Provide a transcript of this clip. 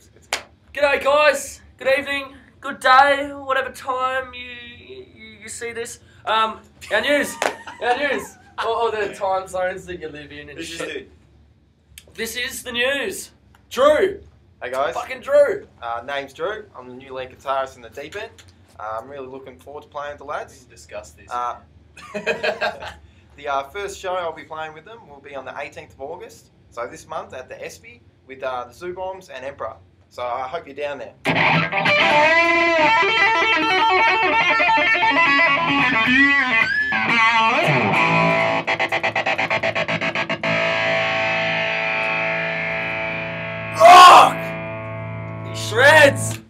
it's, it's. G'day, guys. Good evening. Good day. Whatever time you you, you see this. Um, our news. Our news. Or, or the time zones that you live in and This is shit. it. This is the news. Drew. Hey guys, Fucking Drew. uh, name's Drew. I'm the new lead guitarist in the deep end. Uh, I'm really looking forward to playing with the Let's lads. discuss this. Uh, the uh, first show I'll be playing with them will be on the 18th of August, so this month at the Espy with uh, the Zoo Bombs and Emperor. So I hope you're down there. shreds.